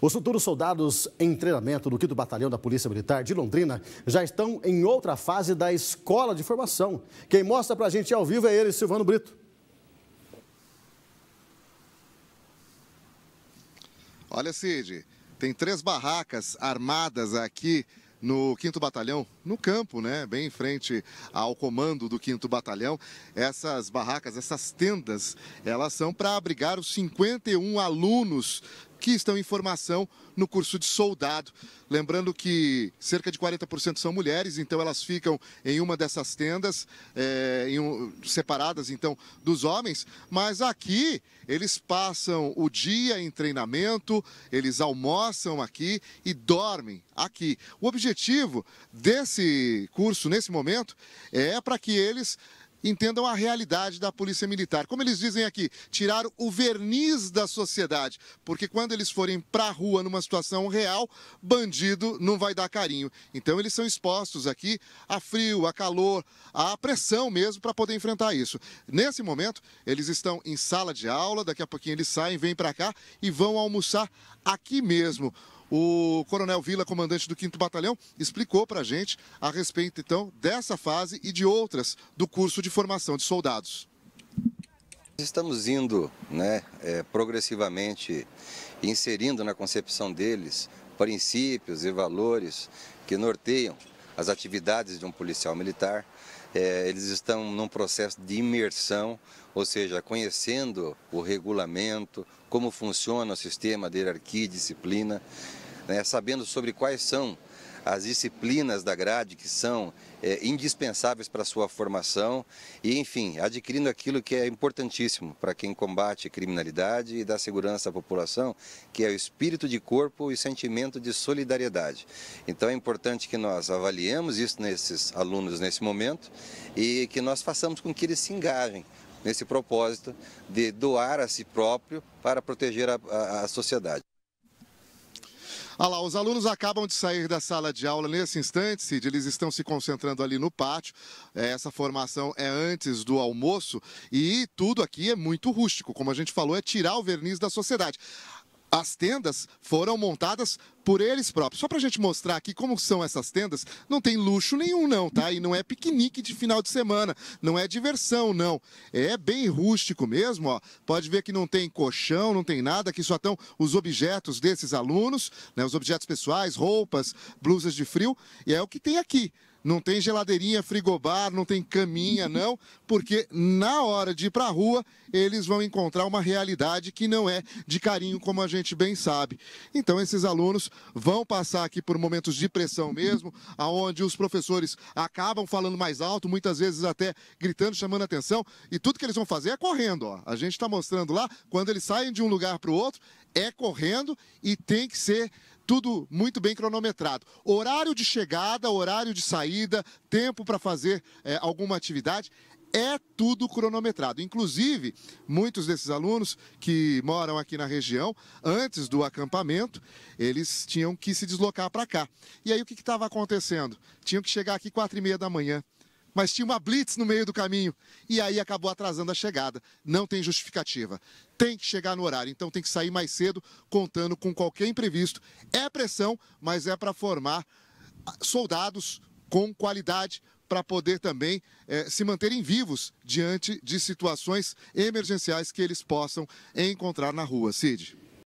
Os futuros soldados em treinamento do 5 Batalhão da Polícia Militar de Londrina já estão em outra fase da escola de formação. Quem mostra pra gente ao vivo é ele, Silvano Brito. Olha, Cid, tem três barracas armadas aqui no 5 Batalhão, no campo, né, bem em frente ao comando do 5 Batalhão. Essas barracas, essas tendas, elas são para abrigar os 51 alunos que estão em formação no curso de soldado. Lembrando que cerca de 40% são mulheres, então elas ficam em uma dessas tendas, é, um, separadas então dos homens, mas aqui eles passam o dia em treinamento, eles almoçam aqui e dormem aqui. O objetivo desse curso, nesse momento, é para que eles entendam a realidade da Polícia Militar. Como eles dizem aqui, tirar o verniz da sociedade, porque quando eles forem para a rua numa situação real, bandido não vai dar carinho. Então eles são expostos aqui a frio, a calor, a pressão mesmo para poder enfrentar isso. Nesse momento, eles estão em sala de aula, daqui a pouquinho eles saem, vêm para cá e vão almoçar aqui mesmo. O Coronel Vila, comandante do 5 Batalhão, explicou para a gente a respeito, então, dessa fase e de outras do curso de formação de soldados. Estamos indo né, é, progressivamente inserindo na concepção deles princípios e valores que norteiam as atividades de um policial militar. É, eles estão num processo de imersão, ou seja, conhecendo o regulamento, como funciona o sistema de hierarquia e disciplina né, sabendo sobre quais são as disciplinas da grade que são é, indispensáveis para a sua formação e, enfim, adquirindo aquilo que é importantíssimo para quem combate criminalidade e dá segurança à população, que é o espírito de corpo e sentimento de solidariedade. Então é importante que nós avaliemos isso nesses alunos nesse momento e que nós façamos com que eles se engajem nesse propósito de doar a si próprio para proteger a, a, a sociedade. Olha lá, os alunos acabam de sair da sala de aula nesse instante, Cid, eles estão se concentrando ali no pátio. É, essa formação é antes do almoço e tudo aqui é muito rústico. Como a gente falou, é tirar o verniz da sociedade as tendas foram montadas por eles próprios. Só para a gente mostrar aqui como são essas tendas, não tem luxo nenhum não, tá? E não é piquenique de final de semana, não é diversão não. É bem rústico mesmo, ó. Pode ver que não tem colchão, não tem nada, aqui só estão os objetos desses alunos, né? Os objetos pessoais, roupas, blusas de frio, e é o que tem aqui. Não tem geladeirinha, frigobar, não tem caminha, não, porque na hora de ir para a rua, eles vão encontrar uma realidade que não é de carinho, como a gente bem sabe. Então, esses alunos vão passar aqui por momentos de pressão mesmo, aonde os professores acabam falando mais alto, muitas vezes até gritando, chamando atenção, e tudo que eles vão fazer é correndo. Ó. A gente está mostrando lá, quando eles saem de um lugar para o outro, é correndo e tem que ser tudo muito bem cronometrado. Horário de chegada, horário de saída, tempo para fazer é, alguma atividade. É tudo cronometrado. Inclusive, muitos desses alunos que moram aqui na região, antes do acampamento, eles tinham que se deslocar para cá. E aí o que estava acontecendo? Tinham que chegar aqui quatro e meia da manhã mas tinha uma blitz no meio do caminho e aí acabou atrasando a chegada. Não tem justificativa. Tem que chegar no horário, então tem que sair mais cedo, contando com qualquer imprevisto. É pressão, mas é para formar soldados com qualidade para poder também é, se manterem vivos diante de situações emergenciais que eles possam encontrar na rua. Cid.